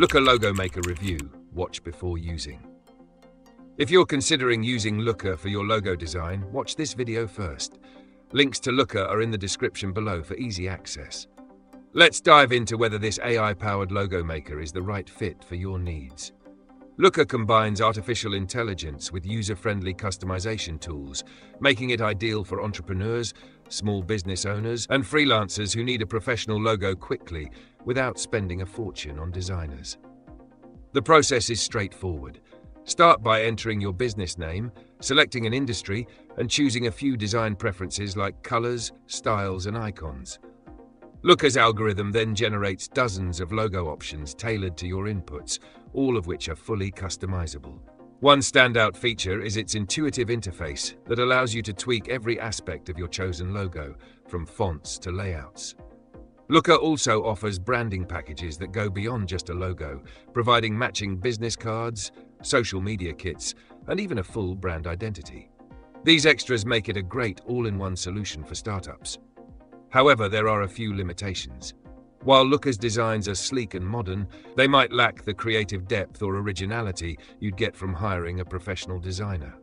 Looka Logo Maker Review. Watch before using. If you're considering using Looka for your logo design, watch this video first. Links to Looka are in the description below for easy access. Let's dive into whether this AI-powered logo maker is the right fit for your needs. Looka combines artificial intelligence with user-friendly customization tools, making it ideal for entrepreneurs, small business owners, and freelancers who need a professional logo quickly without spending a fortune on designers. The process is straightforward. Start by entering your business name, selecting an industry, and choosing a few design preferences like colors, styles, and icons. Looka's algorithm then generates dozens of logo options tailored to your inputs, all of which are fully customizable. One standout feature is its intuitive interface that allows you to tweak every aspect of your chosen logo, from fonts to layouts. Looka also offers branding packages that go beyond just a logo, providing matching business cards, social media kits, and even a full brand identity. These extras make it a great all-in-one solution for startups. However, there are a few limitations. While Looka's designs are sleek and modern, they might lack the creative depth or originality you'd get from hiring a professional designer.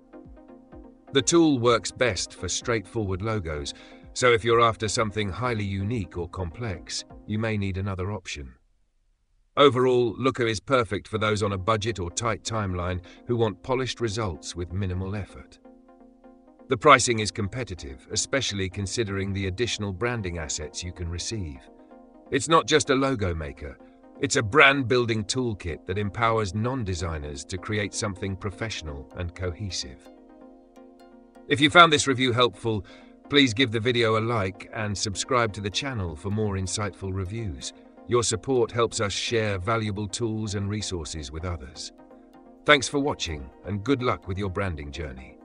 The tool works best for straightforward logos, so if you're after something highly unique or complex, you may need another option. Overall, Looker is perfect for those on a budget or tight timeline who want polished results with minimal effort. The pricing is competitive, especially considering the additional branding assets you can receive. It's not just a logo maker, it's a brand building toolkit that empowers non designers to create something professional and cohesive. If you found this review helpful, please give the video a like and subscribe to the channel for more insightful reviews. Your support helps us share valuable tools and resources with others. Thanks for watching and good luck with your branding journey.